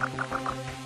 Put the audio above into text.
you